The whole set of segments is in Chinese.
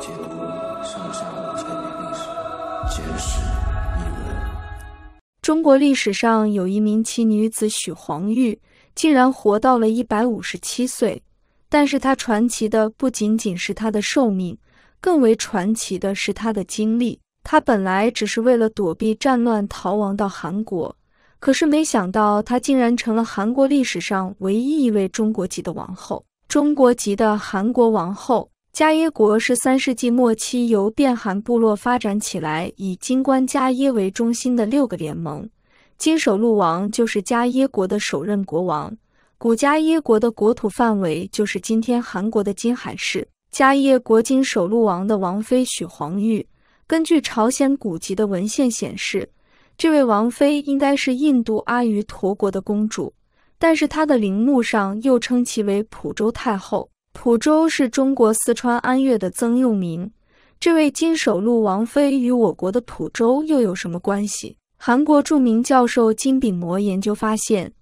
解读上下五千年历史，简史一文。中国历史上有一名奇女子许黄玉，竟然活到了一百五十七岁。但是她传奇的不仅仅是她的寿命，更为传奇的是她的经历。她本来只是为了躲避战乱逃亡到韩国，可是没想到她竟然成了韩国历史上唯一一位中国籍的王后。中国籍的韩国王后迦耶国是三世纪末期由遍韩部落发展起来，以金冠迦耶为中心的六个联盟。金首鹿王就是迦耶国的首任国王。古迦耶国的国土范围就是今天韩国的金海市。迦耶国金首鹿王的王妃许黄玉，根据朝鲜古籍的文献显示，这位王妃应该是印度阿瑜陀国的公主。但是她的陵墓上又称其为普州太后。蒲州是中国四川安岳的曾用名。这位金首鹿王妃与我国的蒲州又有什么关系？韩国著名教授金炳模研究发现，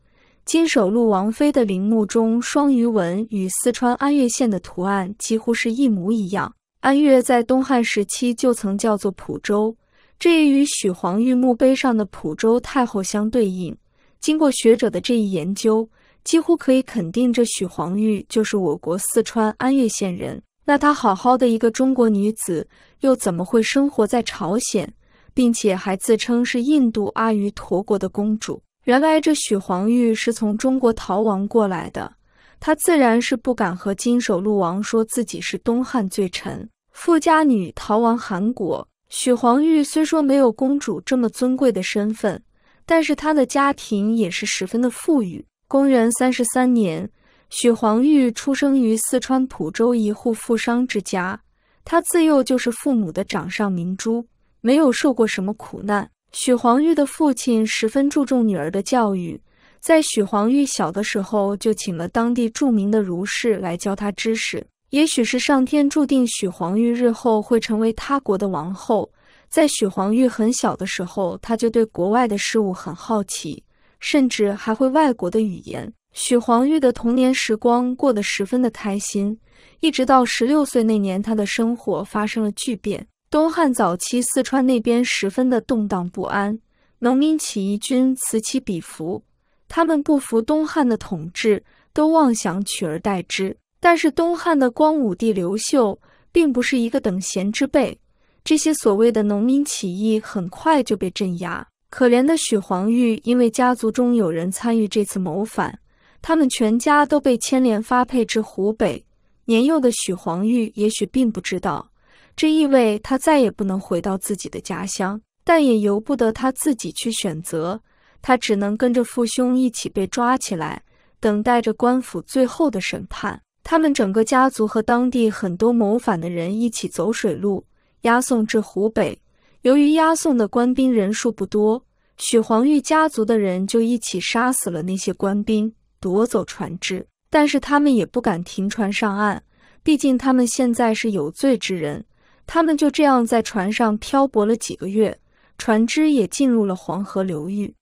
金首鹿王妃的陵墓中双鱼纹与四川安岳县的图案几乎是一模一样。安岳在东汉时期就曾叫做蒲州，这也与许黄玉墓碑上的蒲州太后相对应。经过学者的这一研究，几乎可以肯定，这许黄玉就是我国四川安岳县人。那她好好的一个中国女子，又怎么会生活在朝鲜，并且还自称是印度阿瑜陀国的公主？原来这许黄玉是从中国逃亡过来的，她自然是不敢和金首鹿王说自己是东汉罪臣、富家女逃亡韩国。许黄玉虽说没有公主这么尊贵的身份。但是她的家庭也是十分的富裕。公元三十三年，许黄玉出生于四川蒲州一户富商之家。他自幼就是父母的掌上明珠，没有受过什么苦难。许黄玉的父亲十分注重女儿的教育，在许黄玉小的时候就请了当地著名的儒士来教他知识。也许是上天注定许黄玉日后会成为他国的王后。在许黄玉很小的时候，他就对国外的事物很好奇，甚至还会外国的语言。许黄玉的童年时光过得十分的开心，一直到十六岁那年，他的生活发生了巨变。东汉早期，四川那边十分的动荡不安，农民起义军此起彼伏，他们不服东汉的统治，都妄想取而代之。但是东汉的光武帝刘秀并不是一个等闲之辈。这些所谓的农民起义很快就被镇压。可怜的许黄玉，因为家族中有人参与这次谋反，他们全家都被牵连发配至湖北。年幼的许黄玉也许并不知道，这意味他再也不能回到自己的家乡，但也由不得他自己去选择，他只能跟着父兄一起被抓起来，等待着官府最后的审判。他们整个家族和当地很多谋反的人一起走水路。押送至湖北，由于押送的官兵人数不多，许黄玉家族的人就一起杀死了那些官兵，夺走船只。但是他们也不敢停船上岸，毕竟他们现在是有罪之人。他们就这样在船上漂泊了几个月，船只也进入了黄河流域。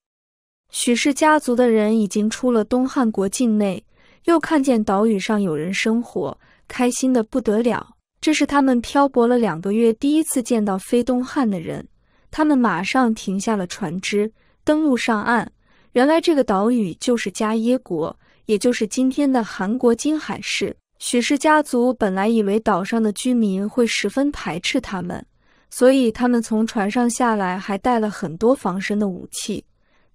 许氏家族的人已经出了东汉国境内，又看见岛屿上有人生活，开心的不得了。这是他们漂泊了两个月第一次见到非东汉的人，他们马上停下了船只，登陆上岸。原来这个岛屿就是迦耶国，也就是今天的韩国金海市。许氏家族本来以为岛上的居民会十分排斥他们，所以他们从船上下来还带了很多防身的武器。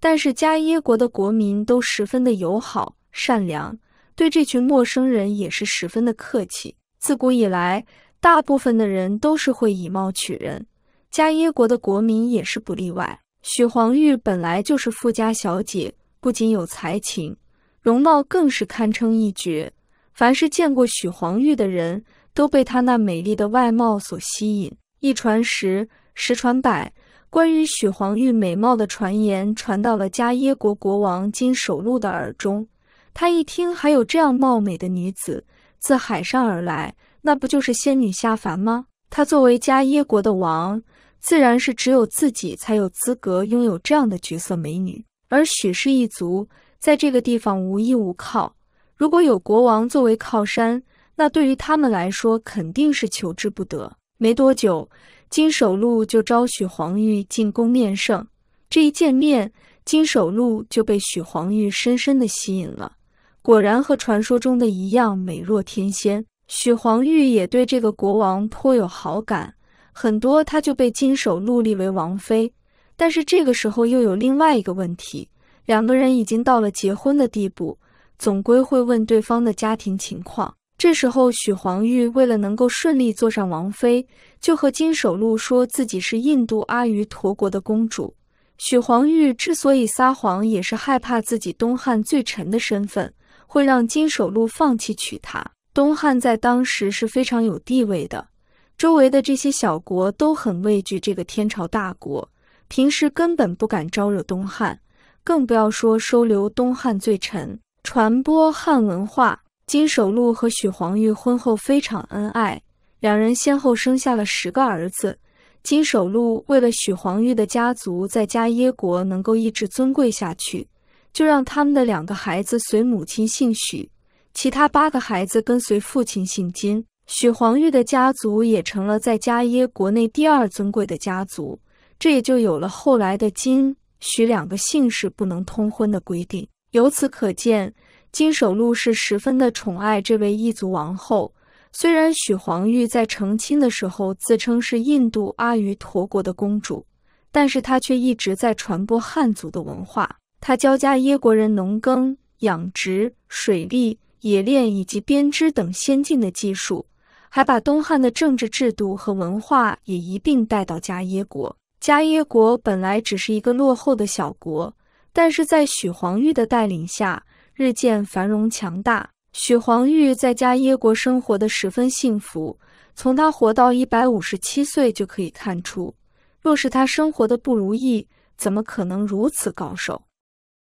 但是迦耶国的国民都十分的友好善良，对这群陌生人也是十分的客气。自古以来，大部分的人都是会以貌取人，迦耶国的国民也是不例外。许黄玉本来就是富家小姐，不仅有才情，容貌更是堪称一绝。凡是见过许黄玉的人，都被她那美丽的外貌所吸引。一传十，十传百，关于许黄玉美貌的传言传到了迦耶国国王金首禄的耳中。他一听还有这样貌美的女子。自海上而来，那不就是仙女下凡吗？他作为迦耶国的王，自然是只有自己才有资格拥有这样的绝色美女。而许氏一族在这个地方无依无靠，如果有国王作为靠山，那对于他们来说肯定是求之不得。没多久，金守禄就招许黄玉进宫面圣。这一见面，金守禄就被许黄玉深深的吸引了。果然和传说中的一样，美若天仙。许黄玉也对这个国王颇有好感，很多他就被金守禄立为王妃。但是这个时候又有另外一个问题，两个人已经到了结婚的地步，总归会问对方的家庭情况。这时候，许黄玉为了能够顺利坐上王妃，就和金守禄说自己是印度阿瑜陀国的公主。许黄玉之所以撒谎，也是害怕自己东汉最臣的身份会让金守禄放弃娶她。东汉在当时是非常有地位的，周围的这些小国都很畏惧这个天朝大国，平时根本不敢招惹东汉，更不要说收留东汉罪臣，传播汉文化。金守禄和许黄玉婚后非常恩爱，两人先后生下了十个儿子。金守禄为了许黄玉的家族在迦耶国能够一直尊贵下去，就让他们的两个孩子随母亲姓许，其他八个孩子跟随父亲姓金。许黄玉的家族也成了在迦耶国内第二尊贵的家族，这也就有了后来的金、许两个姓氏不能通婚的规定。由此可见。金守禄是十分的宠爱这位异族王后。虽然许黄玉在成亲的时候自称是印度阿瑜陀国的公主，但是她却一直在传播汉族的文化。他教家耶国人农耕、养殖、水利、冶炼以及编织等先进的技术，还把东汉的政治制度和文化也一并带到家耶国。家耶国本来只是一个落后的小国，但是在许黄玉的带领下。日渐繁荣强大，许黄玉在家耶国生活的十分幸福。从他活到一百五十七岁就可以看出，若是他生活的不如意，怎么可能如此高寿？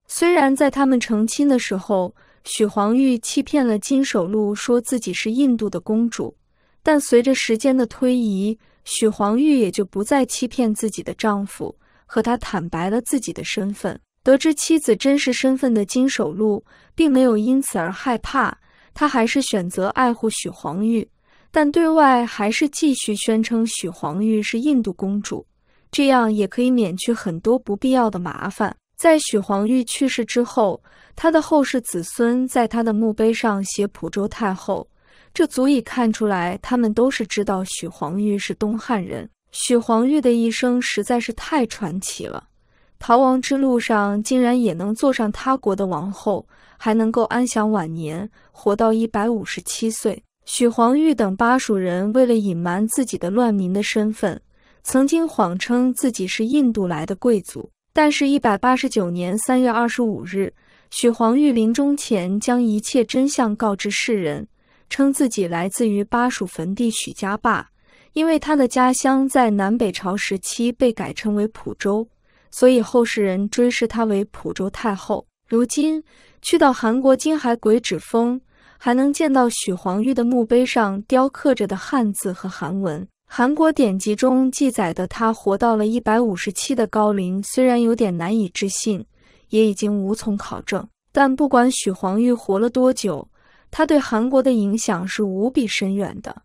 虽然在他们成亲的时候，许黄玉欺骗了金守禄，说自己是印度的公主，但随着时间的推移，许黄玉也就不再欺骗自己的丈夫，和他坦白了自己的身份。得知妻子真实身份的金守禄，并没有因此而害怕，他还是选择爱护许黄玉，但对外还是继续宣称许黄玉是印度公主，这样也可以免去很多不必要的麻烦。在许皇玉去世之后，他的后世子孙在他的墓碑上写蒲州太后，这足以看出来他们都是知道许皇玉是东汉人。许皇玉的一生实在是太传奇了。逃亡之路上，竟然也能坐上他国的王后，还能够安享晚年，活到一百五十七岁。许皇玉等巴蜀人为了隐瞒自己的乱民的身份，曾经谎称自己是印度来的贵族。但是，一百八十九年三月二十五日，许黄玉临终前将一切真相告知世人，称自己来自于巴蜀坟地许家坝，因为他的家乡在南北朝时期被改称为蒲州。所以后世人追谥他为蒲州太后。如今去到韩国金海鬼指峰，还能见到许黄玉的墓碑上雕刻着的汉字和韩文。韩国典籍中记载的他活到了一百五十七的高龄，虽然有点难以置信，也已经无从考证。但不管许黄玉活了多久，他对韩国的影响是无比深远的。